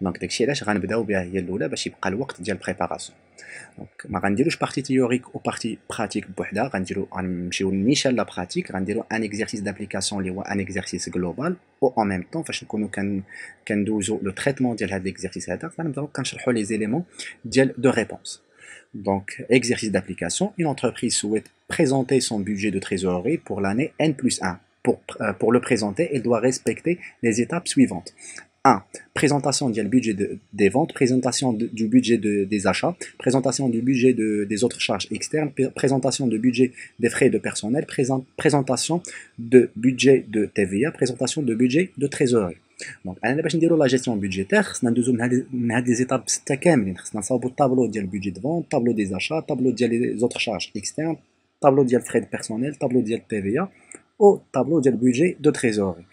دونك داكشي علاش غنبداو بها هي الأولى باش يبقى الوقت ديال بريباراسيون دونك ما غنديروش بارتي تيوريك و بارتي براتيك بوحدها غنديرو غنمشيو نيشان لا براتيك غنديرو ان اكزرسيس دابليكاسيون اللي هو ان اكزرسيس جلوبال و ان ميم طون فاش نكونو كان كندوزو لو تريتمون ديال هاد ليكزرسيس هذا غنبداو كنشرحو لي زيليمون ديال دو ريبونس Donc, exercice d'application, une entreprise souhaite présenter son budget de trésorerie pour l'année N plus 1. Pour, euh, pour le présenter, elle doit respecter les étapes suivantes. 1. Présentation du budget de, des ventes, présentation de, du budget de, des achats, présentation du budget de, des autres charges externes, présentation du budget des frais de personnel, présent, présentation de budget de TVA, présentation de budget de trésorerie. Donc, انا باش نديرو لا جيستيون بودجيتير خصنا ندوزو من هاد من هاد لي زيتاب سته كاملين خصنا نصاوبو الطابلو ديال البودجي دو فون طابلو دي زاشا طابلو ديال لي زوتر شارج اكسترن طابلو ديال فري دو بيرسونيل طابلو ديال تي في او طابلو ديال البودجي دو تريزوري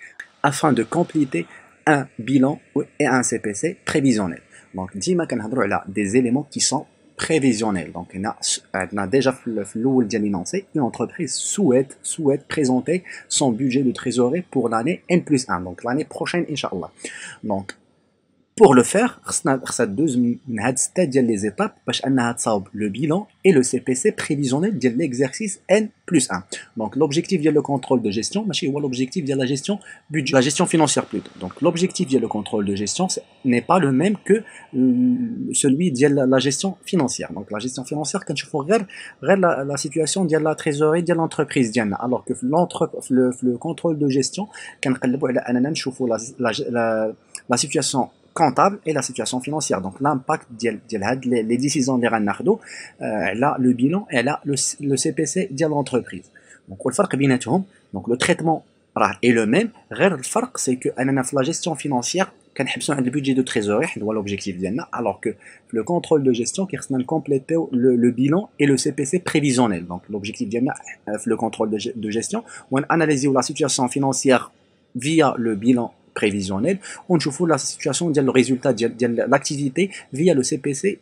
afin de compléter un bilan et un CPC prévisionnel. Donc, dima là des éléments qui sont prévisionnels. Donc, on a déjà une entreprise souhaite, présenter son budget de trésorerie pour l'année N plus 1, donc l'année prochaine, Inch'Allah. Donc, pour le faire, a deux les étapes pour le bilan et le CPC prévisionnel de l'exercice N plus 1. Donc l'objectif via le contrôle de gestion, l'objectif via la gestion budget, la gestion financière plutôt. Donc l'objectif via le contrôle de gestion n'est pas le même que celui via la gestion financière. Donc la gestion financière, quand tu regardes la, la situation de la trésorerie de l'entreprise, alors que le, contrôle de gestion, quand on la, la situation comptable et la situation financière. Donc l'impact de les décisions de Ranardo, elle a le bilan, elle a le, CPC de l'entreprise. Donc le donc le traitement est le même. Le c'est que la gestion financière, quand on le budget de trésorerie, l'objectif alors que le contrôle de gestion, qui est le, le bilan et le CPC prévisionnel. Donc l'objectif le contrôle de, de gestion, on analyse la situation financière via le bilan prévisionnel on voit la situation le résultat de l'activité via le CPC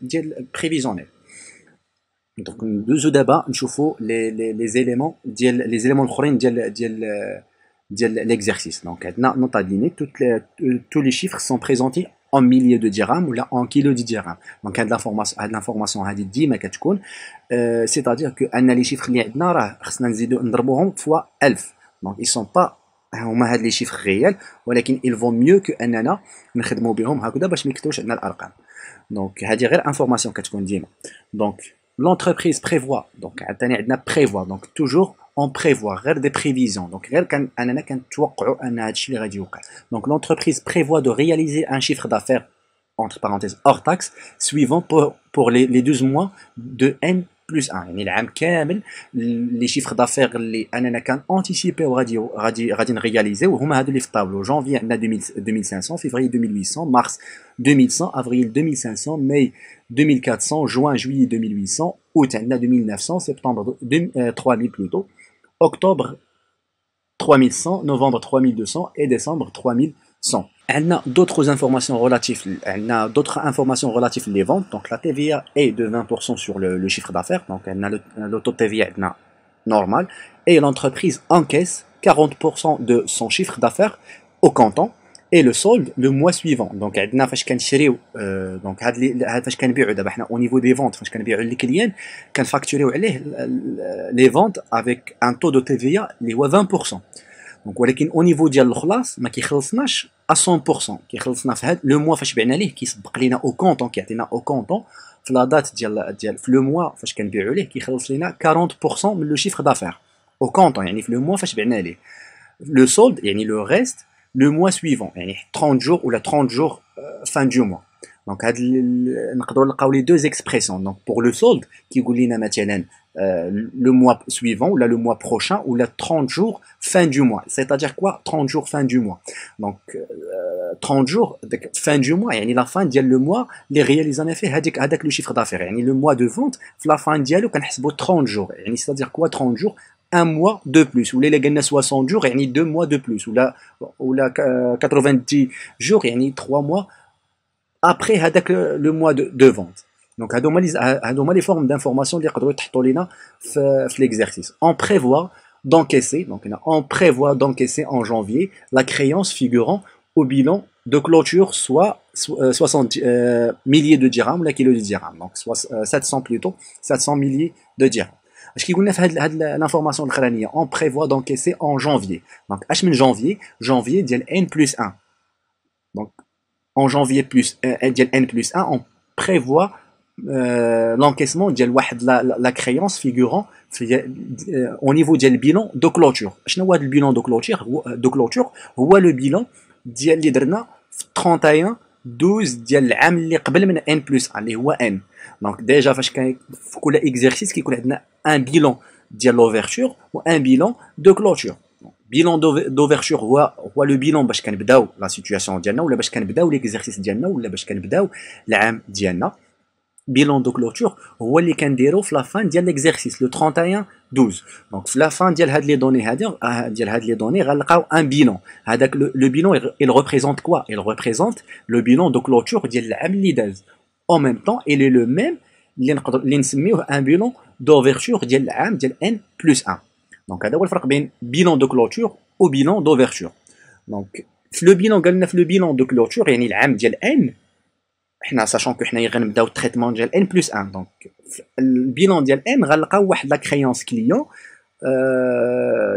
prévisionnel donc deux débat نشوفوا les, les, les éléments ديال les éléments الاخرين ديال ديال ديال l'exercice donc عندنا نوطه ديني toutes les, tous les chiffres sont présentés en milliers de dirhams ou là en kilos de dirhams donc هاد l'information هاد l'information هادي ديما كتكون c'est-à-dire que ان les chiffres اللي عندنا راه خصنا نزيدو نضربوهم fois 1000 donc ils sont pas هما هاد لي شيفر غيال ولكن il vaut mieux que اننا نخدموا بهم هكذا باش ما يكتبوش عندنا الارقام دونك هادي غير انفورماسيون كتكون ديما دونك لونتربريز بريفوا دونك عاوتاني عندنا بريفوا دونك توجور اون بريفوا غير دي بريفيزيون دونك غير كان اننا كنتوقعوا ان هادشي اللي غادي يوقع دونك لونتربريز بريفوا دو رياليزي ان شيفر دافير entre parenthèses hors taxe suivant pour, pour les, les 12 mois de N plus 1 يعني العام كامل لي شيفر دافير اللي اننا كان انتيسيبي وغادي غادي غادي نرياليزيو هما هادو اللي في الطابلو جونفي عندنا 2500 فيفري 2800 مارس 2100 افريل 2500 ماي 2400 جوان جويي 2800 août عندنا 2900 سبتمبر 3000 بلوتو اكتوبر 3100 novembre 3200 et décembre 3100 Elle a d'autres informations relatives, elle a d'autres informations relatives les ventes. Donc la TVA est de 20% sur le, le, chiffre d'affaires. Donc elle a le, le taux de TVA normal. Et l'entreprise encaisse 40% de son chiffre d'affaires au canton et le solde le mois suivant. Donc عندنا فاش كنشريو donc هاد هاد فاش كنبيعو دابا حنا au niveau des ventes فاش كنبيعو للكليان كنفاكتوريو عليه les ventes avec un taux de TVA اللي هو 20%. دونك ولكن او نيفو ديال الخلاص ما كيخلصناش ا 100% كيخلصنا في هذا لو موا فاش بعنا ليه كيسبق لينا او كونطون كيعطينا او كونطون في لا دات ديال ديال في لو موا فاش كنبيعو ليه كيخلص لينا 40% من لو شيفر دافير او كونطون يعني في لو موا فاش بعنا ليه لو سولد يعني لو ريست لو موا سويفون يعني 30 جور ولا 30 جور فان دو موا دونك هاد نقدروا نلقاو لي دوز اكسبريسيون دونك بور لو سولد كيقول لنا مثلا le mois suivant ou là le mois prochain ou là 30 jours fin du mois c'est-à-dire quoi 30 jours fin du mois donc euh, 30 jours fin du mois يعني la fin ديال le mois اللي réalisé فيه هذيك هذاك le chiffre d'affaires يعني le mois de vente في la fin ديالو كنحسبوا 30 jours يعني c'est-à-dire quoi 30 jours un mois de plus ou les قلنا 60 jours يعني deux mois de plus ou là ou là 90 jours يعني 3 mois après le mois de, vente. Donc, هادو les formes d'information اللي يقدروا يتحطوا لينا في l'exercice. On prévoit d'encaisser, donc on prévoit d'encaisser en janvier la créance figurant au bilan de clôture soit 60 euh, euh, milliers de dirhams ou la kilo de dirhams. Donc 700 euh, plutôt, 700 milliers de dirhams. Je qui l'information de on prévoit d'encaisser en janvier. Donc, en janvier, janvier, N plus 1. Donc, en janvier plus N plus 1, on prévoit l'encaissement de la, créance figurant au niveau du bilan de clôture. Je le bilan de clôture, de clôture, le bilan ديال اللي 31 12 ديال العام اللي قبل من ان بلس اللي هو ان دونك ديجا فاش كان في كل اكزرسيس كيكون عندنا ان بيلون ديال لوفرتور و ان بيلون دو كلوتور بيلون دوفرتور هو هو لو بيلون باش كنبداو لا سيتوياسيون ديالنا ولا باش كنبداو ليكزرسيس ديالنا ولا باش كنبداو العام ديالنا بيلون دو كلوتور هو اللي كنديرو في لا فان ديال ليكزرسيس لو 31 12 دونك في لا فان ديال هاد لي دوني هادي ديال هاد لي دوني غنلقاو ان بيلون هذاك لو بيلون il représente quoi il représente le bilan de clôture ديال العام اللي داز en même temps il est le même اللي نقدر اللي نسميوه ان بيلون دوفرتور ديال العام ديال ان بلس 1 دونك هذا هو الفرق بين بيلون دو كلوتور و بيلون دوفرتور دونك في لو بيلون قالنا في لو بيلون دو كلوتور يعني العام ديال ان حنا ساشون كو حنايا غنبداو التريتمون ديال ان بلس 1 دونك البيلون ديال ان غنلقاو واحد لا كريونس كليون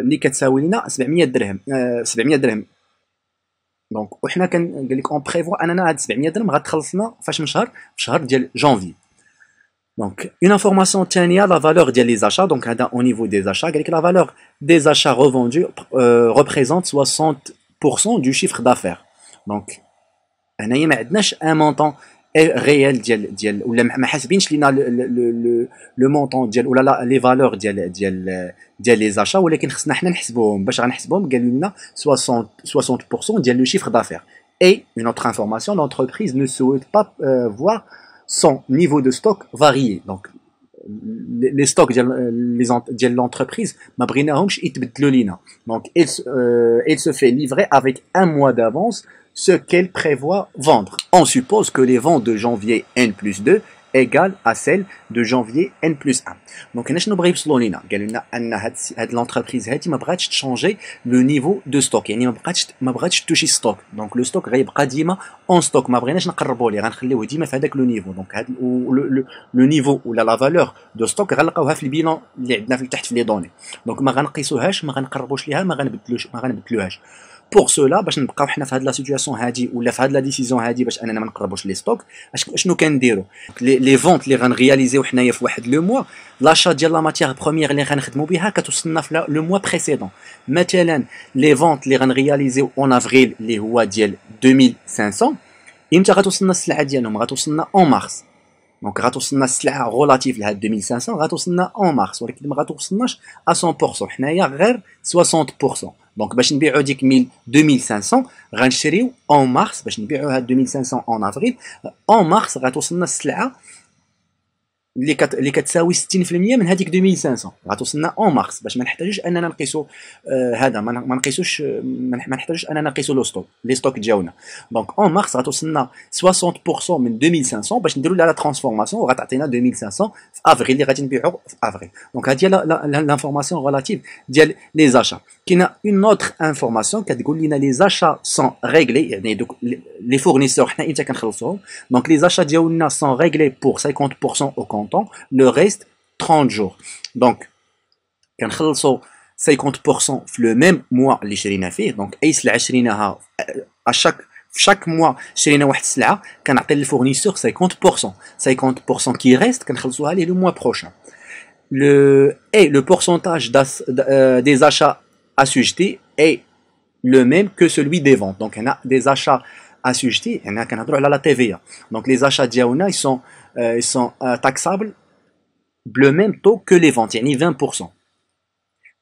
اللي كتساوي لنا 700 درهم 700 درهم. دونك وحنا كان قال لك اون بريفوا أننا هاد 700 درهم غتخلصنا فاش من شهر في شهر ديال جانفي دونك اون انفورماسيون ثانية لا فالور ديال لي زاشا دونك هذا أو نيفو دي زاشا قال لك لا فالور دي زاشا ريفوندو représente 60% du chiffre d'affaires. دونك هنايا ما عندناش ان مونطون ريال ديال ديال ولا ما حاسبينش لينا لو مونطون ديال ولا لا لي فالور ديال ديال ديال لي زاشا ولكن خصنا حنا نحسبوهم باش غنحسبوهم قالوا لنا 60 60% ديال لو شيفر دافير اي اون اوتر انفورماسيون l'entreprise ne souhaite pas euh, voir son niveau de stock varier donc les stocks de l'entreprise ma brinahomش يتبدلوا لينا donc il, euh, il se fait livrer avec un mois d'avance ce qu'elle prévoit vendre. On suppose que les ventes de janvier N plus 2 égale à celle de janvier N plus 1. Donc, nous avons l'entreprise ne pas changer le niveau de stock. Elle ne va pas toucher stock. Donc, le stock est va en stock. Ma brèche n'a pas le niveau. Donc, le niveau ou la valeur de stock va le bilan les données. Donc, ma grande ma grande بور سولا باش نبقاو حنا في هاد لا سيتوياسيون هادي ولا في هاد لا ديسيزيون هادي باش أننا ما نقربوش لي ستوك أشنو كنديرو؟ لي فونت اللي غنرياليزيو حنايا في واحد لو موا لاشا ديال لا ماتيغ بروميير اللي غنخدمو بها كتوصلنا في لو موا بريسيدون مثلا لي فونت اللي غنرياليزيو اون افريل اللي هو ديال 2500 إمتى غتوصلنا السلعة ديالهم؟ غتوصلنا اون مارس دونك غتوصلنا السلعة غولاتيف لهاد 2500 غتوصلنا اون مارس ولكن ما غتوصلناش 100% حنايا غير 60% دونك باش نبيعو ديك 2500 غنشريو اون مارس باش نبيعو هاد 2500 اون افريل اون مارس غتوصلنا السلعه اللي كت... اللي كتساوي 60% من هذيك 2500 غتوصلنا اون مارس باش ما نحتاجوش اننا نقيسو آه هذا ما, ما نقيسوش ما نحتاجوش اننا نقيسو لو ستوك لي ستوك ديالنا دونك اون مارس غتوصلنا 60% من 2500 باش نديرو لها لا ترانسفورماسيون وغتعطينا 2500 في افريل اللي غادي نبيعو في افريل دونك هذه هي لانفورماسيون ريلاتيف ديال لي زاشا كاينه اون اوتر انفورماسيون كتقول لنا لي زاشا سون ريغلي يعني دوك لي فورنيسور حنا امتى كنخلصوهم دونك لي زاشا ديالنا سون ريغلي بور 50% او comptant, le reste 30 jours. Donc, quand on 50% le même mois les شرينا فيه donc اي سلعه شريناها à chaque chaque mois شرينا واحد السلعه كنعطي للفورنيسور 50% 50% qui reste كنخلصوها ليه le mois prochain le et le pourcentage euh, des achats assujettés est le même que celui des ventes donc on a des achats assujettés on a كنهضروا على la TVA donc les achats ديالنا ils sont euh, ils sont euh, taxables le même taux que les ventes, yani 20%.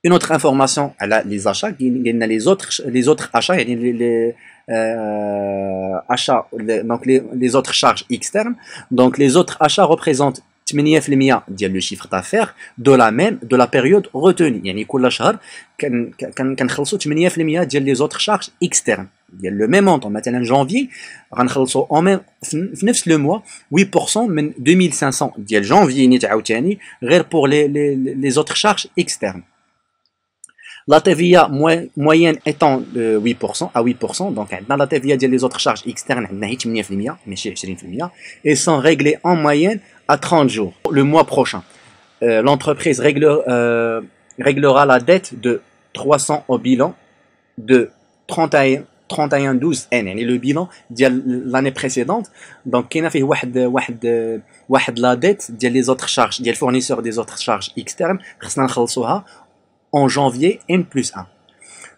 Une autre information, les achats, il y a les autres, les autres achats, les, les euh, achats, donc les, les, autres charges externes. Donc les autres achats représentent 8% ديال le chiffre d'affaires de la même de la période retenue يعني كل شهر كنخلصوا 8% ديال les autres charges externes le même montant مثلا janvier غنخلصوا en même في نفس le mois 8% من 2500 ديال janvier نيت عاوتاني غير pour les les les autres charges externes la TVA moyenne étant de 8% à 8%, donc dans la TVA, il y a les autres charges externes, mais 20%, et sont réglées en moyenne à 30 jours. Le mois prochain, euh, l'entreprise euh, réglera la dette de 300 au bilan de 31 31 12 n et le bilan de l'année précédente donc il y a fait la dette des autres charges des fournisseurs des autres charges externes en janvier N plus 1.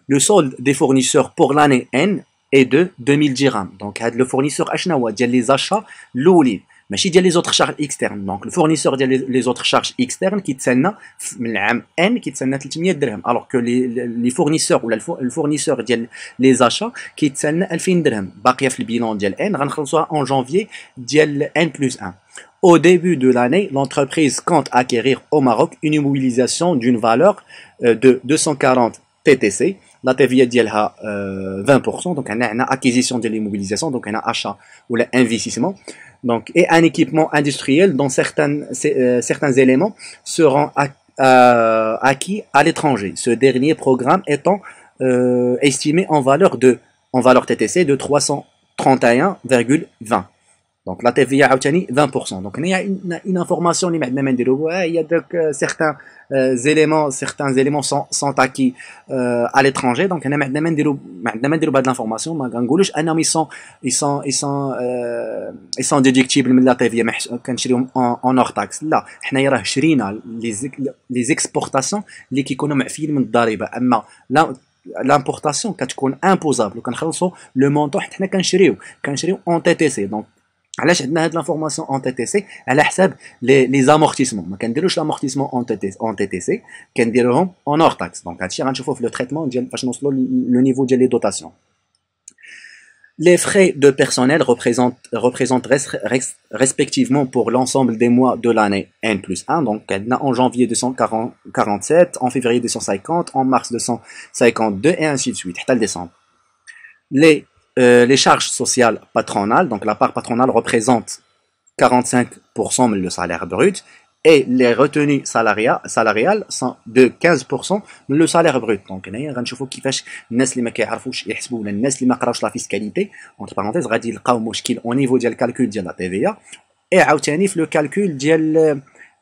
Le solde des fournisseurs pour l'année N est de 2000 dirhams. Donc, le fournisseur Ashnawa, les achats, l'ouli. Mais il y a les autres charges externes. Donc, le fournisseur a les autres charges externes qui tiennent N qui tiennent 300 dirhams. Alors que les, fournisseurs ou le fournisseur les achats qui tiennent 1000 dirhams. Bakia le bilan de N, en janvier, N plus 1. Au début de l'année, l'entreprise compte acquérir au Maroc une immobilisation d'une valeur euh, de 240 TTC. La TVA dielha 20%, donc on a acquisition de l'immobilisation, donc un achat ou l'investissement. Donc, et un équipement industriel dont certains, euh, certains éléments seront euh, acquis à l'étranger. Ce dernier programme étant estimé en valeur de en valeur TTC de 331,20. Donc la TVA a 20%. Donc il y a une, information il y a certains euh, éléments certains éléments sont, sont acquis euh, à l'étranger donc il y a de l'information ils sont ils sont ils sont euh, ils sont déductibles de la TVA en, en hors taxe là حنا راه شرينا les les exportations اللي كيكونوا معفيين من الضريبه اما لا l'importation كتكون imposable وكنخلصوا le montant حيت حنا كنشريو كنشريو en TTC donc علاش عندنا هاد لافورماسيون اون تي تي سي على حساب لي لي زامورتيسمون ما كنديروش لامورتيسمون اون تي تي اون تي تي سي كنديروهم اون اور تاكس دونك هادشي غنشوفو في لو تريتمون ديال فاش نوصلو لو نيفو ديال لي دوتاسيون Les frais de personnel représentent, représentent respectivement pour l'ensemble des mois de l'année N plus 1, donc en janvier 247, en février 250, en mars 252 et ainsi de suite, jusqu'à décembre. Les euh, les charges sociales patronales, donc la part patronale représente 45% le salaire brut et les retenues salariales sont de 15% le salaire brut. Donc, هنايا غنشوفوا كيفاش الناس اللي ما كيعرفوش يحسبوا ولا الناس اللي ما قراوش لا فيسكاليتي entre parenthèses غادي يلقاو مشكل au niveau ديال الكالكول ديال لا تي في اي عاوتاني في لو كالكول ديال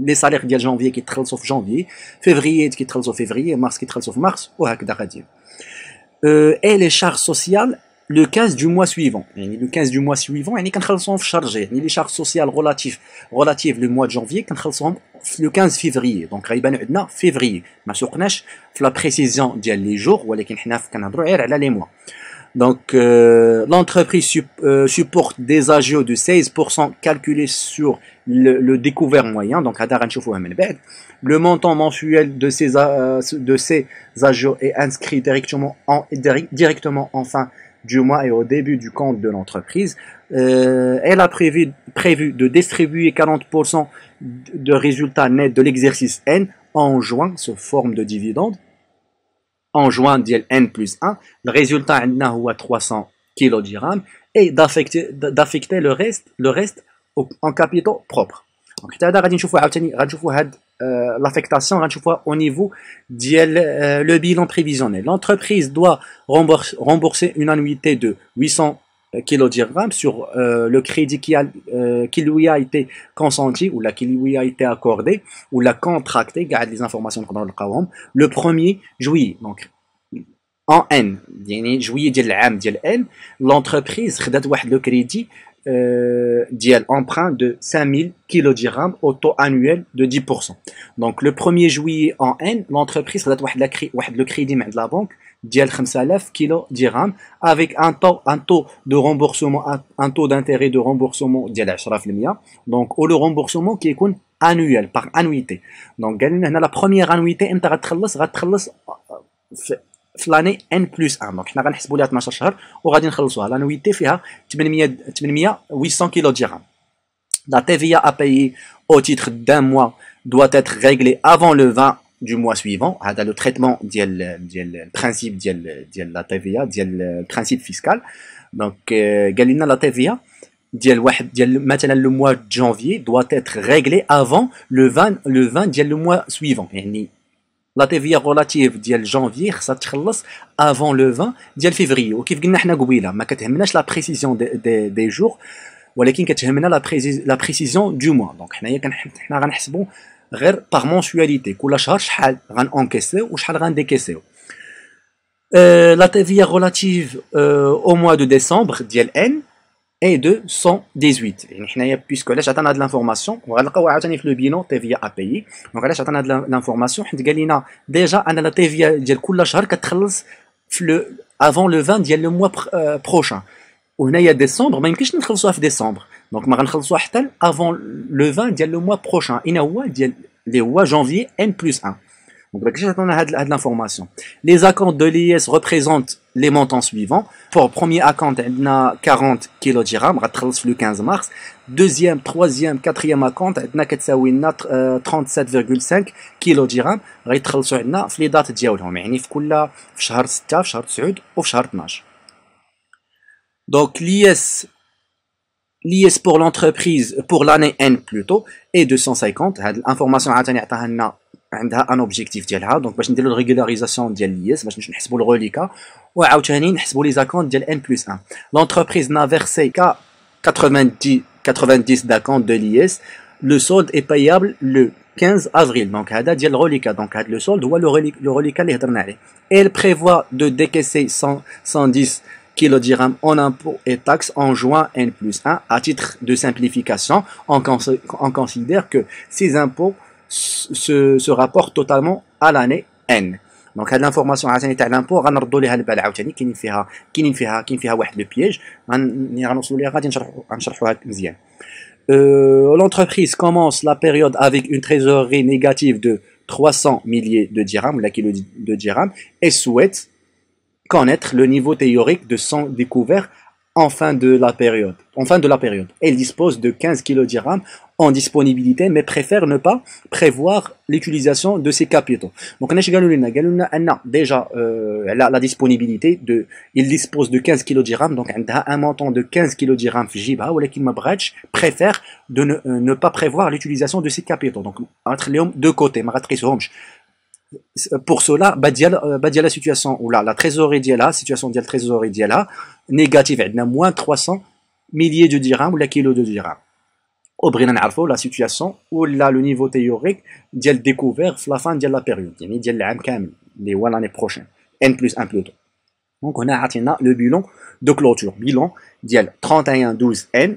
les salaires de janvier qui traitent sauf janvier, février qui traitent sauf février, mars qui traitent sauf mars, ou euh, et les charges sociales le 15 du mois suivant. Le 15 du mois suivant, il y a chargé. Les charges sociales relatives, relatives le mois de janvier, le 15 février. Donc, il y a février. Mais la précision des jours, ou les mois. Donc, euh, l'entreprise euh, supporte des agios de 16% calculés sur le, découvert moyen. Donc, le montant mensuel de ces, euh, de ces agios est inscrit directement en, directement en fin du mois et au début du compte de l'entreprise. elle a prévu, prévu de distribuer 40% de résultats nets de l'exercice N en juin sous forme de dividendes en juin ديال n plus 1 le résultat عندنا هو 300 kg dirhams et d'affecter d'affecter le reste le reste en capitaux propres donc حتى هذا غادي نشوفوا عاوتاني غنشوفوا هاد l'affectation غنشوفوها au niveau ديال le bilan prévisionnel l'entreprise doit rembourser une annuité de 800 kilogrammes sur euh, le crédit euh, qui lui a été consenti ou là, qui lui a été accordé ou l'a contracté, garde les informations le 1er juillet. Donc, en N, juillet N, l'entreprise a le crédit euh, emprunt de 5000 kg dirhams au taux annuel de 10%. Donc le 1er juillet en N, l'entreprise a le crédit de la banque ديال 5000 kg dirhams avec un taux un taux de remboursement un taux d'intérêt de remboursement ديال 10% donc ou le remboursement qui est annuel par annuité donc قال لنا هنا la première annuité امتى غتخلص غتخلص في لاني ان بلس 1 دونك حنا غنحسبوا لها 12 شهر وغادي نخلصوها لانويتي فيها 800 800 800 كيلو درهم La TVA à payer au titre d'un mois doit être réglée avant le 20 du mois suivant. C'est le traitement du principe de la TVA, le principe fiscal. Donc, euh, la TVA, maintenant le mois de janvier doit être réglé avant le 20 le 20 le mois suivant. لا تي في غولاتيف ديال جانفي خصها تخلص افون لو 20 ديال فيفري وكيف قلنا حنا قبيله ما كتهمناش لا بريسيزيون دي, دي, دي جور ولكن كتهمنا لا لا بريسيزيون دو موا دونك حنايا حنا غنحسبوا غير باغ مونسواليتي كل شهر شحال غنانكيسيو وشحال غنديكيسيو Euh, لا TVA relative euh, au mois de décembre ديال ان اي de 118 يعني حنايا بيسكو علاش عطانا هاد الانفورماسيون وغنلقاو عاوتاني في لو بينو TVA ا بايي دونك علاش عطانا هاد الانفورماسيون حيت قال لنا ديجا ان لا TVA ديال كل شهر كتخلص في لو افون لو 20 ديال لو موا بروشان وهنايا ديسمبر ما يمكنش نخلصوها في ديسمبر donc ما غنخلصوها حتى avant le 20 ديال le mois prochain اين هو ديال اللي هو janvier n plus 1 donc, de l'information. Les accounts de l'IS représentent les montants suivants. Pour le premier account, on a 40 kg dirham, le 15 mars. Deuxième, troisième, quatrième account, on a 37,5 kg dirham, on les dates ديالهم يعني في كل في شهر 6 في شهر 9 وفي شهر 12. Donc l'IS l'IS pour l'entreprise pour l'année N plutôt est de 150 هاد الانفورماسيون عاوتاني عطاها لنا عندها ان اوبجيكتيف ديالها دونك باش نديرو الريغولاريزاسيون ديال ليس باش نحسبوا الغوليكا وعاوتاني نحسبوا لي زاكونت ديال ان بلس 1 لونتربريز نا فيرسي كا 90 90 d'acompte de l'IS le solde est payable le 15 avril donc هذا ديال الغوليكا دونك هذا لو سولد هو لو غوليكا اللي هضرنا عليه elle prévoit de décaisser 110 kg dirham en impôts et taxes en juin N plus 1 à titre de simplification on, on considère que ces impôts se, se rapporte totalement à l'année N. Donc هاد l'information عاوتاني تاع لامبو غنردوا ليها البال عاوتاني كاينين فيها كاينين فيها كاين فيها واحد لو بييج غنوصلوا ليها غادي نشرحوا نشرحوها مزيان. Euh, l'entreprise commence la période avec une trésorerie négative de 300 milliers de dirhams, ou la kilo de dirhams, et souhaite connaître le niveau théorique de son découvert en fin de la période. En fin de la période. Elle dispose de 15 kg en disponibilité, mais préfère ne pas prévoir l'utilisation de ces capitaux. Donc, on a déjà euh, la, la, disponibilité de, il dispose de 15 kg donc un montant de 15 kg dirhams ou qui préfère de ne, euh, ne pas prévoir l'utilisation de ces capitaux. Donc, entre les deux côtés, pour cela, badiala, euh, badiala situation ou là, la trésorerie diala, situation diala trésorerie diala, négative, elle a moins 300 milliers de dirhams ou la kilo de dirhams. Au Alpha, la situation ou là, le niveau théorique dial découvert la fin de la période, yani dial l'année prochaine, n plus 1 plus 2. Donc on a atteint le bilan de clôture, bilan dial 31 12 n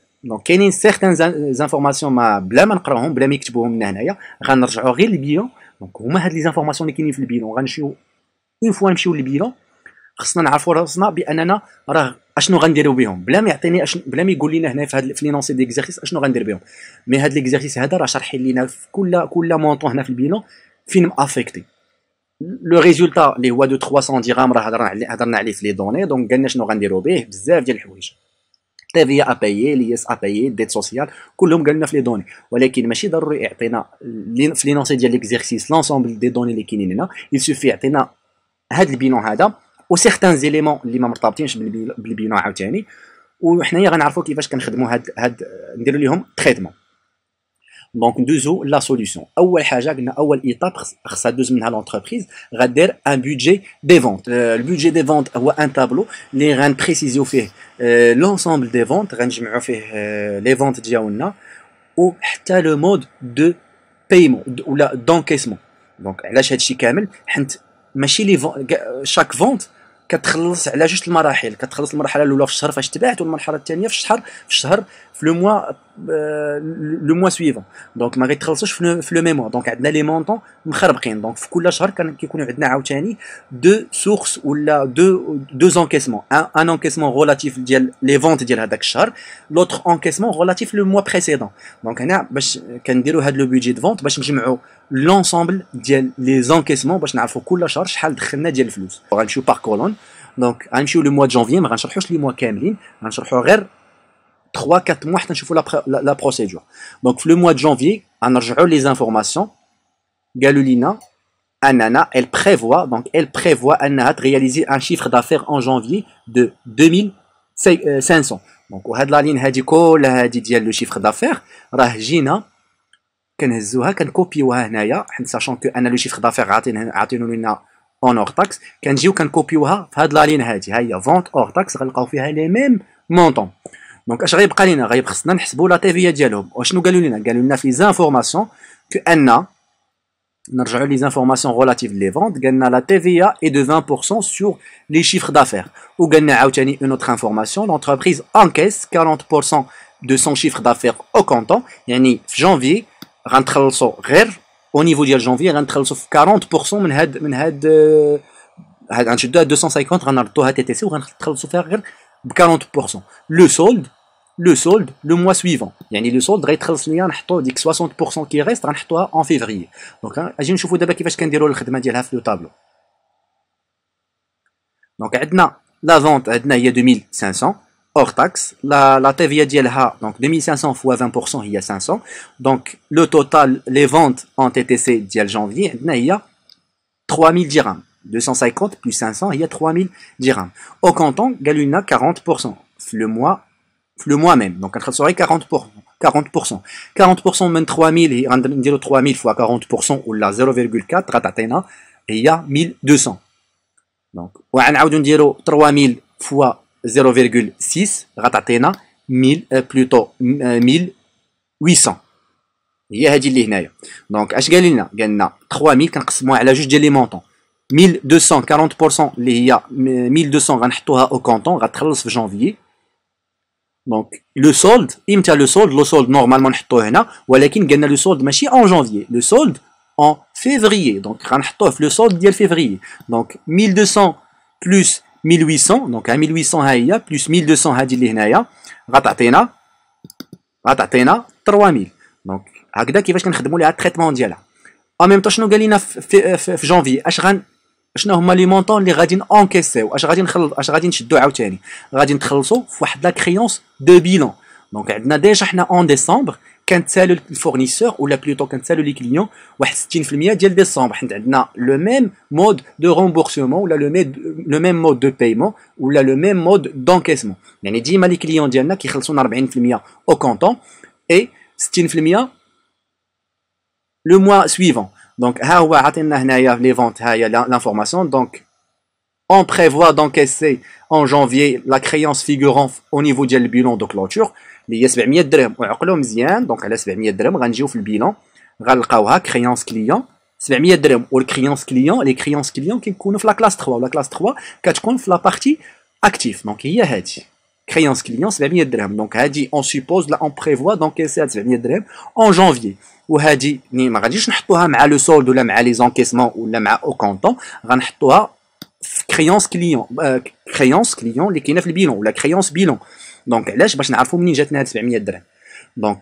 دونك كاينين سيغتان زانفورماسيون ما بلا ما نقراوهم بلا ما يكتبوهم لنا هنايا غنرجعوا غير للبيلون دونك هما هاد لي زانفورماسيون اللي كاينين في البيلون غنمشيو اون فوا نمشيو للبيلون خصنا نعرفوا راسنا باننا راه اشنو غنديروا بهم بلا ما يعطيني. بلا ما يقول لنا هنا في هاد في لينونسي ديكزارسيس اشنو غندير بهم مي هاد ليكزارسيس هذا راه شارحين لينا في كل كل مونطون هنا في البيلون فين مافيكتي لو ريزولتا اللي هو دو 300 درهم راه هضرنا هضرنا عليه في لي دوني دونك قالنا شنو غنديروا به بزاف ديال الحوايج تيفيا أبايي ليس أبايي ديت سوسيال كلهم قالنا في لي دوني. ولكن ماشي ضروري يعطينا في لي نونسي ديال ليكزيرسيس لونسومبل دي دوني اللي كاينين هنا. يسوفي يعطينا هاد البينون هذا سيغتان زيليمون اللي ما مرتبطينش بالبينون عاوتاني. وحنايا غنعرفوا كيفاش كنخدموا هاد هاد نديروا لهم تريتمون دونك ندوزو لا سوليوشن اول حاجه قلنا اول ايطاب خصها دوز منها لونتربريز غدير ان بودجي دي فونت البودجي دي فونت هو ان تابلو اللي غنبريسيزيو فيه لونسومبل دي فونت غنجمعو فيه لي فونت ديالنا وحتى لو مود دو بايمون ولا دونكيسمون دونك علاش هادشي كامل حيت ماشي لي شاك فونت كتخلص على جوج المراحل كتخلص المرحله الاولى في الشهر فاش تبعت والمرحله الثانيه في الشهر في الشهر في لو موا لو موا سويفون دونك ما غيتخلصوش في لو ميموا دونك عندنا لي مونطون مخربقين دونك في كل شهر كان كيكونوا عندنا عاوتاني دو سورس ولا دو دو زونكيسمون ان انكيسمون ريلاتيف ديال لي فونت ديال هذاك الشهر لوتر انكيسمون ريلاتيف لو موا بريسيدون دونك هنا باش كنديروا هذا لو بيجي دو فونت باش نجمعوا لونسومبل ديال لي زونكيسمون باش نعرفوا كل شهر شحال دخلنا ديال الفلوس غنمشيو بار كولون دونك غنمشيو لو موا دو جانفي ما غنشرحوش لي موا كاملين غنشرحوا غير 3 4 mois حتى نشوفوا لا لا بروسيدور دونك في لو موا دو جانفي غنرجعوا لي زانفورماسيون قالوا لينا اننا elle prévoit donc elle prévoit انها ترياليزي ان شيفر دافير ان جانفي دو 2500 دونك وهاد لا لين هادي كلها هادي ديال لو شيفر دافير راه جينا كنهزوها كنكوبيوها هنايا حيت ساشون كو ان لو شيفر دافير عاطينه عاطينو لينا اون اور تاكس كنجيو كنكوبيوها في هاد لا لين هادي ها هي فونت اور تاكس غنلقاو فيها لي ميم مونطون دونك اش غيبقى لينا غيبقى خصنا نحسبوا لا تي ديالهم وشنو قالوا لنا قالوا لنا في لي زانفورماسيون كو ان نرجعوا لي زانفورماسيون ريلاتيف لي فونت قالنا لا تي في اي دو 20% سور لي شيفر دافير وقالنا عاوتاني اون اوتر انفورماسيون لونتربريز انكيس 40% دو سون شيفر دافير او كونتون يعني في جانفي غنتخلصوا غير او نيفو ديال جانفي غنتخلصوا في 40% من هاد من هاد هاد غنشدوها 250 غنردوها تي تي سي وغنتخلصوا فيها غير ب 40% لو سولد لو سولد لو موا سويفون يعني لو سولد غيتخلص ليا نحطو ديك 60% كي ريست غنحطوها اون فيفري دونك اجي نشوفو دابا كيفاش كنديرو الخدمه ديالها في لو طابلو دونك عندنا لا فونت عندنا هي 2500 اور تاكس لا لا تي ديالها دونك 2500 فوا 20% هي 500 دونك لو توتال لي فونت اون تي تي سي ديال جانفي عندنا هي 3000 درهم 250 plus 500 il y a 3000 dirhams. Au canton, Galuna 40%. Le mois, le mois même. Donc, on serait 40%. 40%. 40% من 3000 et نديرو 3000 fois 40% ولا 0,4 غتعطينا هي 1200 دونك وغنعاودو نديرو 3000 fois 0,6 غتعطينا 1000 بلوتو 1800 هي هذه اللي هنايا دونك اش قال لنا قال لنا 3000 كنقسموها على جوج ديال لي مونطون 1200 40% اللي هي 1200 غنحطوها او كونطون غتخلص في جانفيي دونك لو سولد امتى لو سولد لو سولد نورمالمون نحطوه هنا ولكن قلنا لو سولد ماشي اون جانفيي لو سولد اون فيفريي دونك غنحطوه في لو سولد ديال فيفريي دونك 1200 بلس 1800 دونك 1800 ها هي بلس 1200 هادي اللي هنايا غتعطينا غتعطينا 3000 دونك هكذا كيفاش كنخدموا ليها التريتمون ديالها ان ميم طون شنو قال لنا في, في, في, في جانفي اش غن شنو هما لي مونطون اللي غادي انكيسيو اش غادي نخلص اش غادي نشدو عاوتاني؟ غادي نتخلصوا في واحد لا كريونس دو بيلون دونك عندنا ديجا حنا اون ديسمبر كنتسالو الفورنيسور ولا بلوتو كنتسالو لي كليون واحد 60% ديال ديسمبر حيت عندنا لو ميم مود دو رومبورسمون ولا لو ميم مود دو بايمون ولا لو ميم مود دونكيسمون يعني ديما لي كليون ديالنا كيخلصونا 40% أو كونطون اي 60% لو موا سويفون Donc, هو عطينا هنايا les ventes هاهي l'information. Donc, on prévoit d'encaisser en janvier la créance figurant au niveau ديال البيلون دو كلوتور اللي هي 700 درهم وعقلوا مزيان دونك على 700 درهم غنجيو في البيلون غنلقاوها كريونس كليون 700 درهم والكريونس كليون لي كريونس كليون كيكونوا في لا كلاس 3 ولا كلاس 3 كتكون في لا بارتي اكتيف دونك هي هادي créance client 700 درهم دونك هادي اون سيبوز لا اون بريفوا دونكيسي 700 درهم اون جانفيي وهادي ما غاديش نحطوها مع لو سولد ولا مع لي زونكيسمون ولا مع او كونطون غنحطوها في كريونس كليون كريونس كليون اللي كاينه في البيلون ولا كريونس بيلون دونك علاش باش نعرفوا منين جاتنا هاد 700 درهم دونك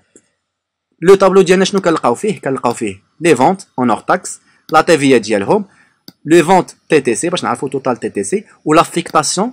لو طابلو ديالنا شنو كنلقاو فيه كنلقاو فيه لي فونت اون اور تاكس لا تي في ديالهم لو فونت تي تي سي باش نعرفوا توتال تي تي سي ولافيكتاسيون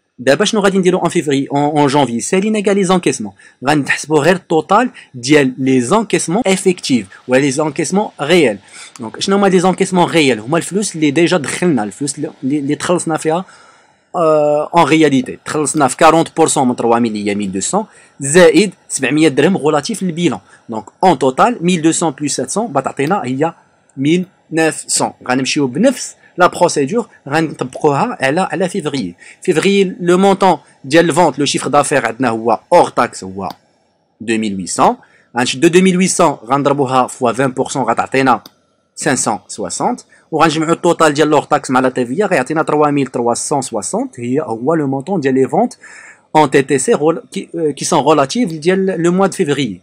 دابا شنو غادي نديرو ان فيفري اون جانفي سالينا كاع لي زونكيسمون غنحسبو غير التوتال ديال لي زونكيسمون افيكتيف ولا لي زونكيسمون ريال دونك شنو هما لي زونكيسمون ريال هما الفلوس اللي ديجا دخلنا الفلوس اللي تخلصنا فيها اون رياليتي تخلصنا في 40% من 3000 هي 1200 زائد 700 درهم غولاتيف للبيلون دونك اون توتال 1200 بلس 700 بتعطينا هي 1900 غنمشيو بنفس لا بروسيدور غنطبقوها على على فيفري فيفري لو مونطون ديال الفونت لو شيفر دافير عندنا هو اور تاكس هو 2800 غنشدو 2800 غنضربوها فوا 20% غتعطينا 560 وغنجمعو التوتال ديال لور تاكس مع لا تي في غيعطينا 3360 هي هو لو مونطون ديال لي فونت اون تي تي سي كي سون رولاتيف ديال لو موا دو فيفري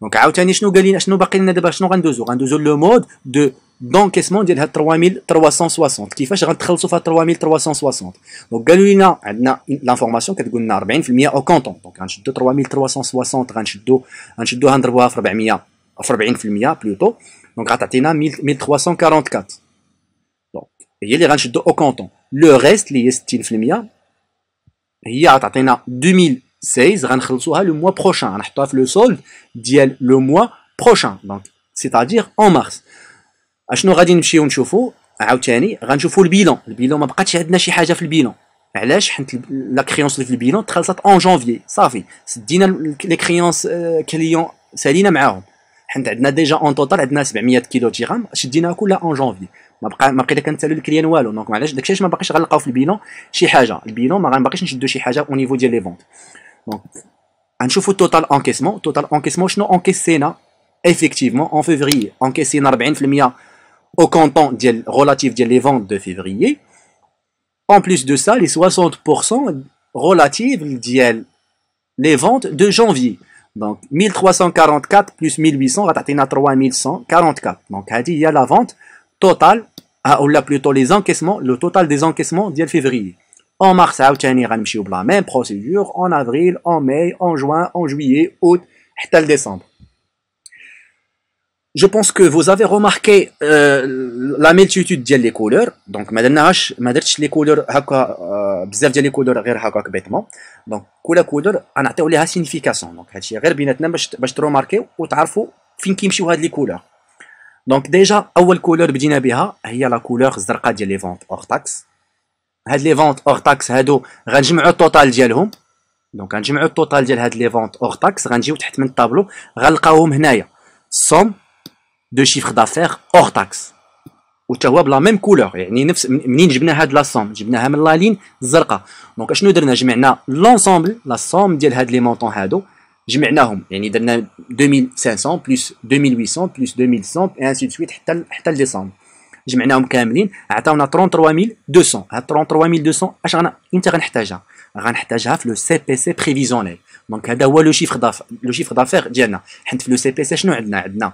دونك عاوتاني شنو قال لنا شنو باقي لنا دابا شنو غندوزو غندوزو لو مود دو دونكيسمون ديال هاد 3360 كيفاش غنتخلصوا في 3360 دونك قالوا لنا عندنا لانفورماسيون كتقول لنا 40% او كونطون دونك غنشدو 3360 غنشدو غنشدوها نضربوها في 400 في 40% بلوتو دونك غتعطينا 1344 دونك هي اللي غنشدو او كونطون لو ريست اللي هي 60% هي غتعطينا 2016 غنخلصوها لو موا بروشان غنحطوها في لو سولد ديال لو موا بروشان دونك سيتادير اون مارس أشنو غادي نمشيو نشوفو؟ عاوتاني غنشوفو البيلون البيلون ما بقاتش عندنا شي حاجة في البيلون علاش؟ حيت لا كريونس اللي في البيلون تخلصت اون جانفي صافي. سدينا لي كريونس كليون سالينا معاهم. حيت عندنا ديجا اون توتال عندنا 700 كيلو درهم شديناها كلها اون جانفي ما بقى ما بقينا كنسالو الكليان والو. دونك معلاش داكشي ما باقيش غنلقاو في البيلون شي حاجة. البيلون ما غنباقيش نشدو شي حاجة أو نيفو ديال لي فونت دونك غنشوفو التوتال انكيسمون توتال انكيسمون شنو؟ انكيسينا effectivement en février. Encaissé 40% au canton relatif des ventes de février. En plus de ça, les 60% relatifs les ventes de janvier. Donc 1344 plus 1800, on 3144. Donc il y a la vente totale, ou là plutôt les encaissements, le total des encaissements de février. En mars, la même procédure, en avril, en mai, en juin, en juillet, août, et décembre. Je pense que vous avez remarqué euh, la ديال les couleurs. Donc ما درناهاش ما درتش les couleurs هكا بزاف ديال les couleurs غير هكاك بيتمون دونك كل كولور غنعطيو ليها سينيفيكاسيون دونك هادشي غير بيناتنا باش باش تروماركيو وتعرفوا فين كيمشيو هاد لي كولور دونك ديجا اول كولور بدينا بها هي لا كولور الزرقاء ديال لي فونت اور تاكس هاد لي فونت اور تاكس هادو غنجمعوا التوتال ديالهم دونك غنجمعوا التوتال ديال هاد لي فونت اور تاكس غنجيو تحت من الطابلو غنلقاوهم هنايا سوم de chiffre d'affaires hors taxe. وتا هو بلا ميم كولور يعني نفس منين جبنا هاد لا سوم جبناها من لا لين الزرقاء دونك اشنو درنا جمعنا لونسومبل لا سوم ديال هاد لي مونطون هادو جمعناهم يعني درنا 2500 بلس 2800 بلس 2100 اي انسي سويت حتى حتى لديسمبر جمعناهم كاملين عطاونا 33200 هاد 33200 اش غنا إمتى غنحتاجها غنحتاجها في لو سي بي سي بريفيزيونيل دونك هذا هو لو شيفر دافير لو شيفر دافير ديالنا حيت في لو سي بي سي شنو عندنا عندنا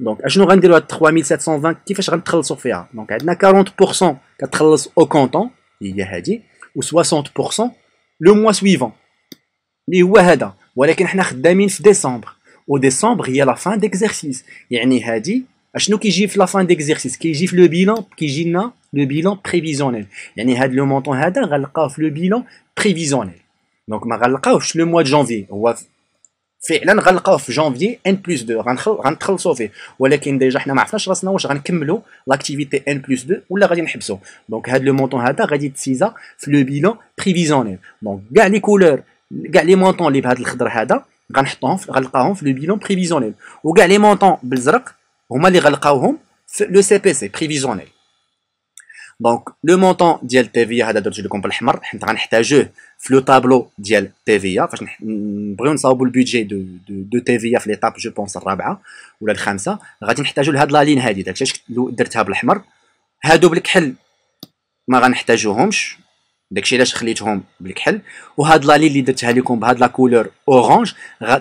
دونك اشنو غنديرو هاد 3720 كيفاش غنتخلصوا فيها دونك عندنا 40% كتخلص او كونطون هي هادي و 60% لو موا سويفون اللي هو هذا ولكن حنا خدامين في ديسمبر au décembre il y a la fin d'exercice يعني هادي اشنو كيجي في لا فان ديكزيرسيس كيجي في لو بيلون كيجي لنا لو بيلون بريفيزيونيل يعني هاد لو مونطون هذا غنلقاوه في لو بيلون بريفيزيونيل دونك ما غنلقاوش لو موا دو جانفي هو فعلا غنلقاوه في جانفي ان بلس 2 غنتخلصوا فيه. ولكن ديجا حنا ما عرفناش راسنا واش غنكملوا لاكتيفيتي ان بلس 2 ولا غادي نحبسوا دونك هاد لو مونطون هذا غادي تسيزا في لو بيلون بريفيزيونيل دونك كاع لي كولور كاع لي مونطون اللي بهذا الخضر هذا غنحطوهم غنلقاهم في لو بيلون بريفيزيونيل وكاع لي مونطون بالزرق هما اللي غنلقاوهم في لو سي بي سي بريفيزيونيل دونك لو مونطون ديال تي في هذا درت لكم بالحمر حيت غنحتاجوه في لو طابلو ديال تي في فاش نبغيو نصاوبوا البيدجي دو دو تي في في ليتاب جو بونس الرابعه ولا الخامسه غادي نحتاجوا لهاد لا لين هادي داكشي درتها بالحمر هادو بالكحل ما غنحتاجوهمش داكشي علاش خليتهم بالكحل وهاد لا لين اللي درتها لكم بهاد لا كولور اورانج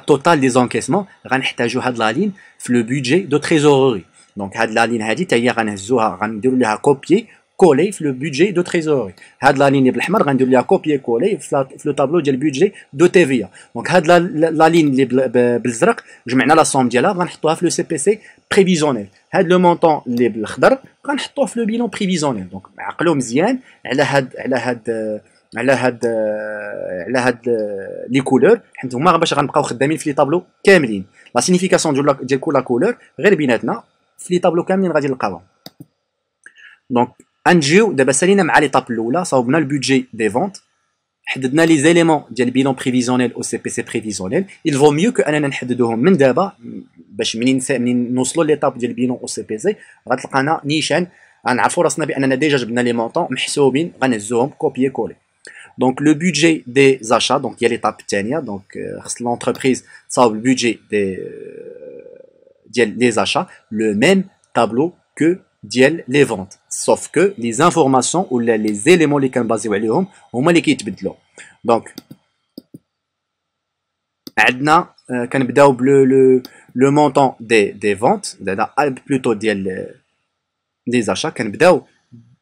توتال دي زونكيسمون غنحتاجو هاد لا لين في لو بودجي دو تريزوري دونك هاد لا لين هادي حتى هي غنهزوها غنديرو ليها كوبيي كولي في لو بودجي دو تريزوري هاد لا لين بالاحمر غندير ليها كوبيي كولي في لو طابلو ديال بودجي دو تي في دونك هاد لا لين اللي بالازرق جمعنا لا سوم ديالها غنحطوها في لو سي بي سي بريفيزيونيل هاد لو مونطون اللي بالاخضر غنحطوه في لو بيلون بريفيزيونيل دونك عقلو مزيان على هاد على هاد على هاد على هاد لي كولور حيت هما باش غنبقاو خدامين في لي طابلو كاملين لا سينيفيكاسيون ديال ديال كل كولور غير بيناتنا في لي طابلو كاملين غادي نلقاوهم دونك غنجيو دابا سالينا مع ليطاب الاولى صاوبنا البودجي دي فونت حددنا لي زيليمون ديال البيلون بريفيزيونيل او سي بي سي بريفيزيونيل il vaut mieux que اننا نحددوهم من دابا باش منين منين نوصلوا ليطاب ديال البيلون او سي بي سي غتلقانا نيشان غنعرفوا راسنا باننا ديجا جبنا لي مونطون محسوبين غنهزوهم كوبيي كولي دونك لو بودجي دي زاشا دونك هي ليطاب الثانيه دونك خص لونتربريز تصاوب البودجي دي ديال لي زاشا لو ميم تابلو كو ديال لي فونت سوف كو لي زانفورماسيون ولا لي زيليمون اللي كنبازيو عليهم هما اللي كيتبدلوا دونك عندنا كنبداو بلو لو لو مونطون دي دي فونت بلوتو ديال لي زاشا كنبداو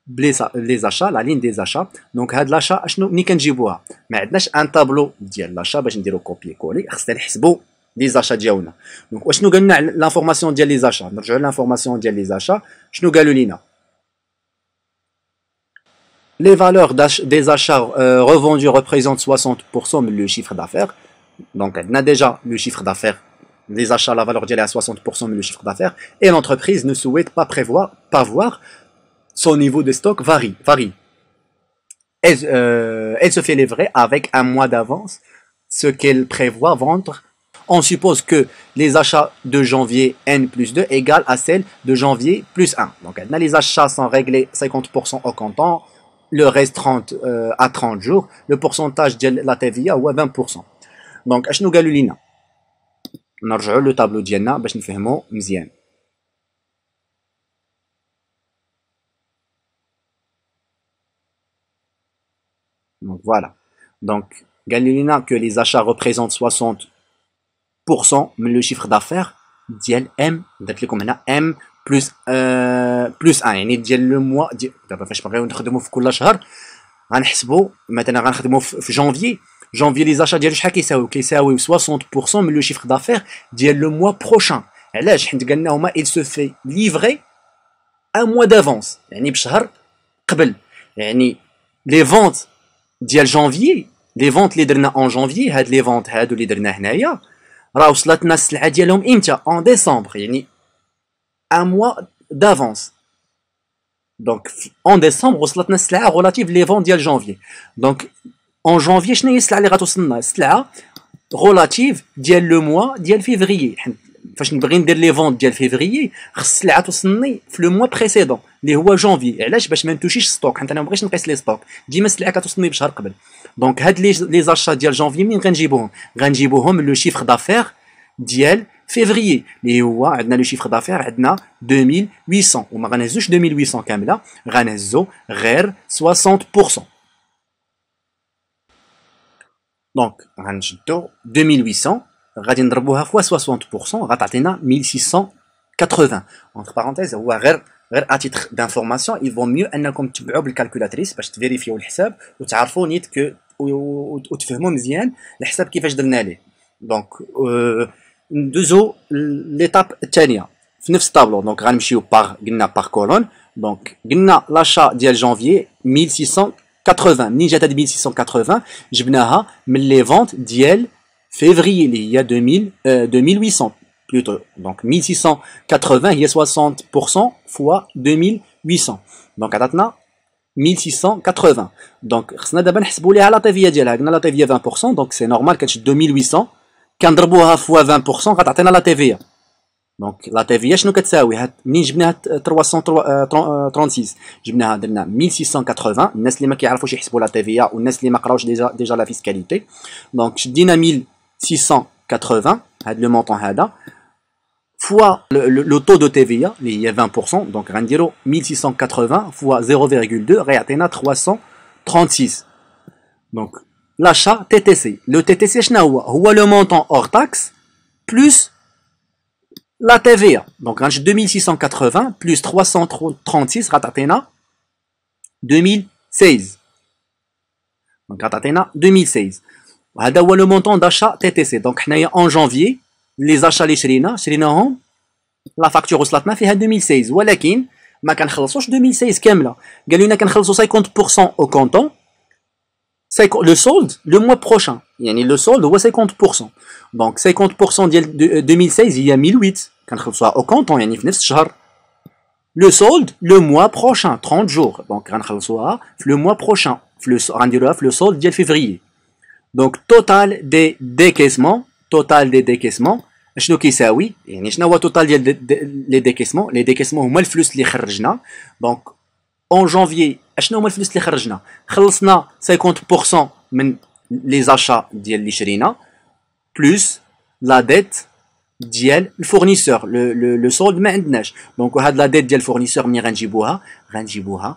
بلي لي زاشا لا لين دي زاشا دونك هاد لاشا اشنو ملي كنجيبوها ما عندناش ان طابلو ديال لاشا باش نديرو كوبي كولي خصنا نحسبو لي زاشا ديالنا دونك واشنو قالنا لانفورماسيون ديال لي زاشا نرجعو لانفورماسيون ديال لي زاشا شنو قالوا لينا Les valeurs des achats euh, revendus représentent 60% de le chiffre d'affaires. Donc, on a déjà le chiffre d'affaires. Les achats, la valeur d'elle est à 60% de le chiffre d'affaires. Et l'entreprise ne souhaite pas prévoir, pas voir son niveau de stock varie. varie. Elle, euh, elle se fait livrer avec un mois d'avance ce qu'elle prévoit vendre on suppose que les achats de janvier N plus 2 égale à celle de janvier plus 1. Donc les achats sont réglés 50% au comptant, le reste 30 euh, à 30 jours, le pourcentage de la TVA ou 20%. Donc اشنو قالوا لنا نرجعوا لو طابلو ديالنا باش نفهمو مزيان Donc voilà. Donc, Galilina que les achats représentent 60 من لو شيفر دافير ديال ام درت لكم هنا ام بلس آه بلس ان يعني ديال لو موا ديال دابا فاش بغيو نخدمو في كل شهر غنحسبوا مثلا غنخدموا في جونفي جونفي لي زاشا ديالو شحال كيساويو كيساويو 60% من لو شيفر دافير ديال لو موا بروشان علاش حيت قالنا هما il se fait livrer un mois d'avance يعني بشهر قبل يعني لي فونت ديال جونفي لي فونت اللي درنا اون جونفي هاد لي فونت هادو اللي درنا هنايا راه وصلتنا السلعة ديالهم إمتى؟ اون ديسمبر يعني ان موا دافونس دونك اون ديسمبر وصلتنا السلعة غولاتيف لي فون ديال جونفي دونك اون جونفي شنو هي السلعة اللي غتوصلنا السلعة غولاتيف ديال لو موا ديال فيفري فاش نبغي ندير لي فون ديال فيفري خص السلعة توصلني في لو موا بريسيدون اللي هو جونفي علاش؟ باش ما نتوشيش ستوك حيت أنا ما بغيتش نقيس لي ستوك ديما السلعة كتوصلني بشهر قبل. دونك هاد لي لي زاشا ديال جونفي منين غنجيبوهم غنجيبوهم من لو شيفر دافير ديال فيفري اللي هو عندنا لو شيفر دافير عندنا 2800 وما غنهزوش 2800 كامله غنهزو غير 60% دونك غنشدو 2800 غادي نضربوها فوا 60% غتعطينا 1680 اونتر بارونتيز هو غير غير اتيتر دانفورماسيون il vaut mieux انكم تبعوا بالكالكولاتريس باش تفيريفيو الحساب وتعرفوا نيت كو وتفهموا مزيان الحساب كيفاش درنا ليه دونك ندوزو ليتاب الثانيه في نفس الطابلو دونك غنمشيو باغ قلنا باغ كولون دونك قلنا لاشا ديال جانفي 1680 منين جات هاد 1680 جبناها من لي فونت ديال février اللي هي 2000 2800 plutôt donc 1680 هي 60% fois 2800 donc عطاتنا 1680 دونك خصنا دابا نحسبوا ليها لا تيفيا ديالها قلنا لا تيفيا 20% دونك سي نورمال كتشد 2800 كنضربوها فوا 20% غتعطينا لا تيفيا دونك لا تيفيا شنو كتساوي هاد منين جبناها 336 جبناها درنا 1680 الناس اللي ما كيعرفوش يحسبوا لا تيفيا والناس اللي ما قراوش ديجا ديجا لا فيسكاليتي دونك شدينا 1680 هاد لو مونطون هذا fois le, taux de TVA, hein, il y a 20%, donc Randiro 1680 fois 0,2, Reatena 336. Donc l'achat TTC. Le TTC, c'est le montant hors taxe plus la TVA. Hein. Donc 2680 plus 336, Ratatena 2016. Donc Ratatena 2016. Le montant d'achat TTC. Donc en janvier, les achats اللي شرينا شريناهم لا فاكتور وصلتنا فيها 2016 ولكن ما كنخلصوش 2016 كامله قالوا لنا كنخلصوا 50% او كونطون لو سولد لو موا بروشان يعني لو سولد هو 50% دونك 50% ديال 2016 هي 1008 كنخلصوها او كونطون يعني في نفس الشهر لو سولد لو موا بروشان 30 جور دونك غنخلصوها في لو موا بروشان في لو غنديروها في لو سولد ديال فيفريي دونك توتال دي ديكيسمون توتال دي ديكيسمون شنو كيساوي؟ يعني شنو هو توتال ديال لي ديكيسمون؟ لي ديكيسمون هما الفلوس اللي خرجنا. دونك اون جانفي اشنو هما الفلوس اللي خرجنا؟ خلصنا 50% من لي زاشا ديال اللي شرينا بلوس لا ديت ديال الفورنيسور. لو سولد ما عندناش. دونك هاد لا ديت ديال الفورنيسور ملي غنجيبوها غنجيبوها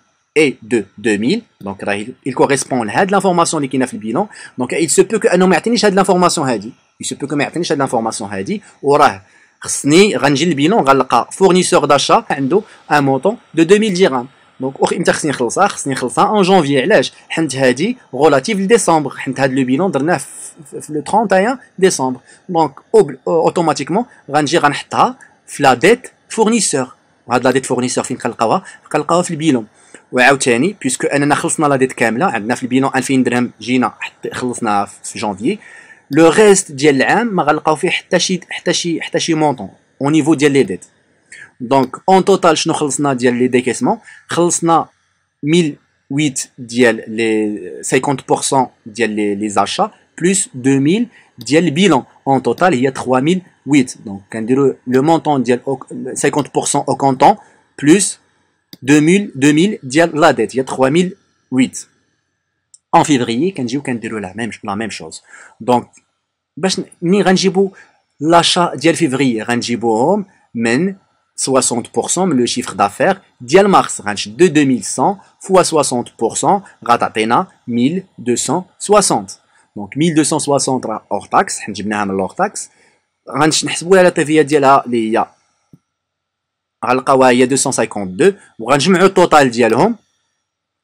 et de 2000 donc il correspond à l'information qui est dans le bilan donc il se peut que انا ما يعطينيش هاد l'information هادي il se peut que ما يعطينيش هاد l'information هادي وراه خصني غنجي للبيلون غنلقى فورنيسور داشا عنده ان مونطون دو 2000 درهم دونك اخ امتى خصني نخلصها خصني نخلصها اون جونفي علاش حنت هادي غولاتيف لديسمبر حنت هاد لو بيلون درناه في لو 31 ديسمبر دونك اوتوماتيكمون غنجي غنحطها في لا ديت فورنيسور وهاد لا ديت فورنيسور فين كنلقاوها كنلقاوها في البيلون وعاوتاني بيسكو أننا خلصنا لا ديت كاملة عندنا في البيلون 2000 درهم جينا خلصناها في جونفي لو ريست ديال العام ما غنلقاو فيه حتى شي حتى شي حتى شي مونطون أو نيفو ديال لي ديت دونك اون توتال شنو خلصنا ديال لي ديكيسمون خلصنا 1008 ديال لي 50% ديال لي لي زاشا بلس 2000 ديال البيلون اون توتال هي 3008 دونك كنديرو لو مونطون ديال 50% أو كونطون بلس 2000 2000 ديال لا ديت هي 3008 en février كنجيو كنديرو لا ميم لا ميم شوز دونك باش ملي غنجيبو لاشا ديال فيفري غنجيبوهم من 60% من لو شيفر دافير ديال مارس غنشدو 2100 فوا 60% غتعطينا 1260 دونك 1260 راه اور تاكس حنا جبناها من لور تاكس غنحسبوا على التيفيا ديالها اللي هي غنلقاوها هي 252 وغنجمعوا التوتال ديالهم.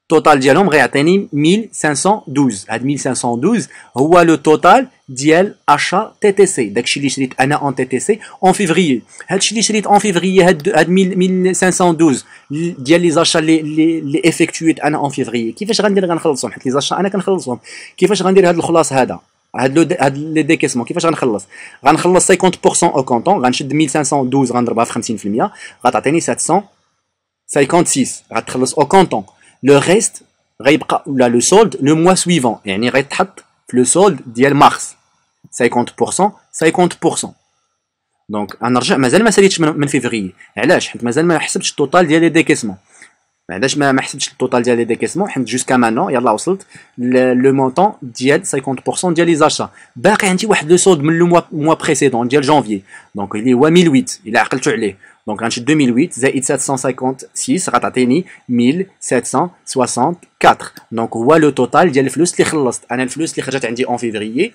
التوتال ديالهم غيعطيني 1512 هاد 1512 هو لو توتال ديال أشا تي تي سي. داكشي اللي شريت أنا أون تي تي سي أون فيفري هادشي اللي شريت أون فيفري هاد هاد 1512 ديال لي زاشا اللي اللي إفيكتويت أنا أون فيفري كيفاش غندير غنخلصهم؟ حيت لي زاشا أنا كنخلصهم. كيفاش غندير هاد الخلاص هذا؟ هاد هاد لي ديكيسمون كيفاش غنخلص؟ غنخلص 50% أو كونطون غنشد 1512 غنضربها في 50% غتعطيني 756 غتخلص أو كونطون لو ريست غيبقى ولا لو سولد لو موا سويفون يعني غيتحط في لو سولد ديال مارس. 50% 50% دونك غنرجع مازال ما ساليتش من, من فيفري. علاش؟ حيت مازال ما حسبتش التوتال ديال لي ديكيسمون. ما عندهاش ما ما حسبتش التوتال ديال لي ديكيسمون حيت جوسكا مانون يلاه وصلت لو مونطون ديال 50% ديال لي زاشا باقي عندي واحد لو سولد من لو موا موا بريسيدون ديال جانفي دونك اللي هو 1008 الا عقلتو عليه دونك غنشد 2008 زائد 756 غتعطيني 1764 دونك هو لو توتال ديال الفلوس اللي خلصت انا الفلوس اللي خرجت عندي اون فيفريي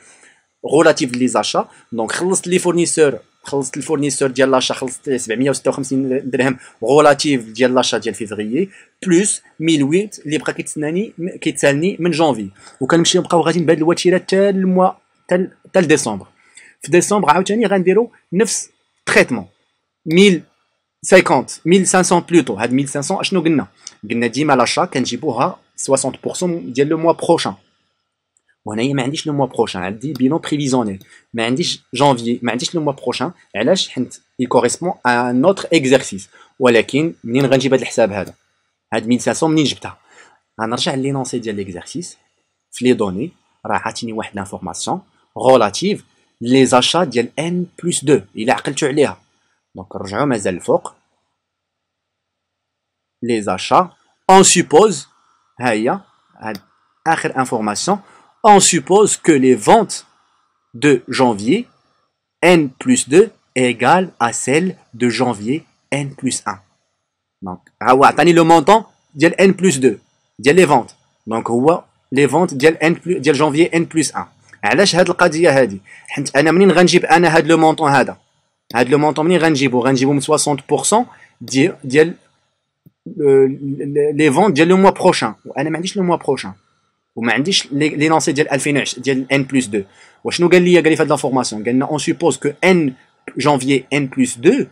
غولاتيف لي زاشا دونك خلصت لي فورنيسور خلصت الفورنيسور ديال لاشا خلصت 756 درهم غولاتيف ديال لاشا ديال فيفريي بلوس 1008 اللي بقى كيتسناني كيتسالني من جونفي وكنمشي نبقاو غاديين بهاد الوتيره حتى الموا حتى لديسمبر في ديسمبر عاوتاني غنديرو نفس تريتمون 1050 1500 بلوتو. هاد 1500 أشنو قلنا؟ قلنا ديما لاشا كنجيبوها 60% ديال لو موا بروشان. وهنايا ما عنديش لو موا بروشان عندي بيلون بريفيزيونيل ما عنديش جانفي ما عنديش لو موا بروشان علاش حيت يكوريسبون ا نوتر اكزرسيس ولكن منين غنجيب هاد الحساب هذا هاد 1500 منين جبتها غنرجع لينونسي ديال ليكزرسيس في لي دوني راه عاطيني واحد لانفورماسيون غولاتيف لي زاشا ديال ان بلس 2 الا عقلتو عليها دونك نرجعو مازال الفوق لي زاشا اون سوبوز ها هي هاد اخر انفورماسيون on suppose que les ventes de janvier n plus 2 égale à celle de janvier n plus 1. Donc, le montant de n plus 2, les ventes. Donc, les ventes de n plus de janvier n plus 1. علاش هاد القضيه هادي حيت انا منين غنجيب انا هاد لو مونطون هذا هاد لو مونطون منين غنجيبو غنجيبو من 60% ديال ديال لي فونت ديال لو موا بروشان وانا ما عنديش لو موا بروشان وما عنديش لي لونسي ديال 2020 ديال ان بلس 2 وشنو قال لي قال لي في هاد لافورماسيون قال لنا اون سوبوز كو ان جانفيي ان بلس 2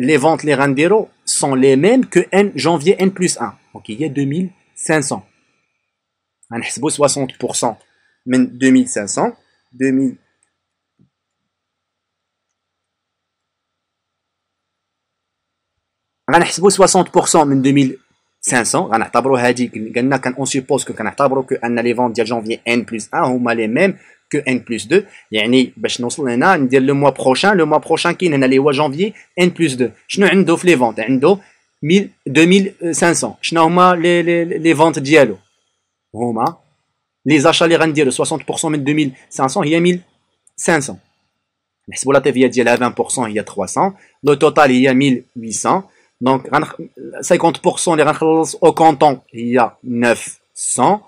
les ventes les غنديرو sont les mêmes que n janvier n plus 1 donc il y a 2500 غنحسبو 60% من 2500 2000 غنحسبو 60% من 2000 500 غنعتبروا هذه قلنا كان اون سوبوز كو كنعتبروا كو ان لي فونت ديال جانفي ان بلس 1 هما لي ميم كو ان بلس 2 يعني باش نوصل هنا ندير لو موا بروشان لو موا بروشان كاين هنا اللي هو جانفي ان بلس 2 شنو عنده في لي فونت عنده 2500 شنو هما لي لي لي فونت ديالو هما لي زاشا اللي غنديرو 60% من 2500 هي 1500 نحسبوا لا تيفيا ديالها 20% هي 300 لو توتال هي 1800 Donc, 50% les au canton, il y a 900.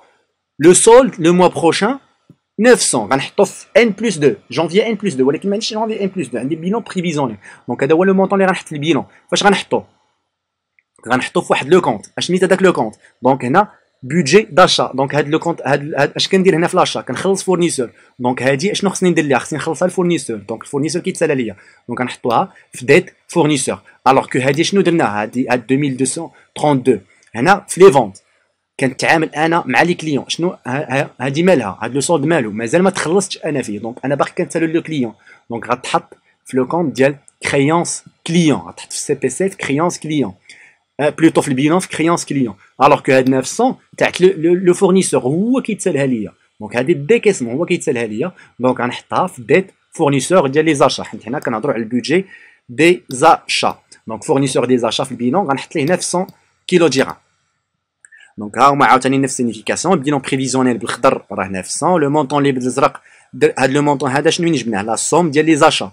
Le solde, le mois prochain, 900. N plus 2. Janvier N plus 2. Voilà qui janvier N plus 2. Des bilans prévisionnels. Donc, هذا هو le montant اللي غنحط البيلون. فاش غنحطو؟ غنحطو في واحد لو كونت. اش سميت هذاك لو كونت؟ دونك هنا بودجي داشا دونك هاد لو كونت هاد اش كندير هنا في لاشا كنخلص فورنيسور دونك هادي اشنو خصني ندير ليها خصني نخلصها الفورنيسور دونك الفورنيسور كيتسالى ليا دونك غنحطوها في ديت فورنيسور الوغ كو هادي شنو درنا هادي هاد 2232 هنا في لي فونت كنتعامل انا مع لي كليون شنو هادي مالها هاد لو سولد مالو مازال ما تخلصتش انا فيه دونك انا باقي كنسالو لو كليون دونك غتحط في لو كونت ديال كريونس كليون غتحط في السي بي سي في كريونس كليون بلوتو في البيلون في كريونس كليون الوغ كو هاد 900 تاعت لو فورنيسور هو كيتسالها ليا دونك هادي ديكيسمون هو كيتسالها ليا دونك غنحطها في ديت فورنيسور ديال لي زاشا حيت حنا كنهضروا على البودجي دي زاشا دونك فورنيسور دي زاشا في البيلون غنحط ليه 900 كيلو درهم دونك ها هما عاوتاني نفس السينيفيكاسيون البيلون بريفيزيونيل بالخضر راه 900 لو مونطون اللي بالازرق هاد لو مونطون هذا شنو وين جبناه لا سوم ديال لي زاشا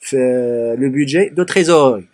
في لو بودجي دو تريزوري